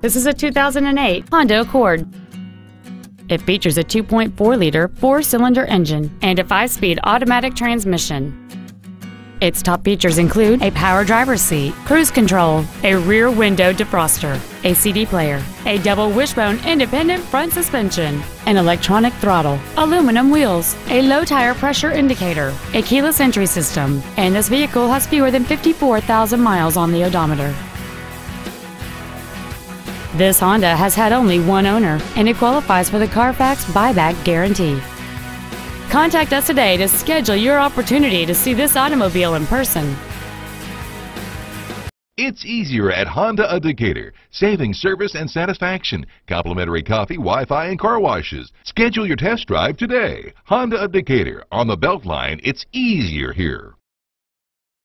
This is a 2008 Honda Accord. It features a 2.4-liter four-cylinder engine and a five-speed automatic transmission. Its top features include a power driver's seat, cruise control, a rear window defroster, a CD player, a double wishbone independent front suspension, an electronic throttle, aluminum wheels, a low tire pressure indicator, a keyless entry system, and this vehicle has fewer than 54,000 miles on the odometer. This Honda has had only one owner and it qualifies for the Carfax buyback guarantee. Contact us today to schedule your opportunity to see this automobile in person. It's easier at Honda of Decatur. Saving service and satisfaction. Complimentary coffee, Wi-Fi, and car washes. Schedule your test drive today. Honda of Decatur. On the Beltline, it's easier here.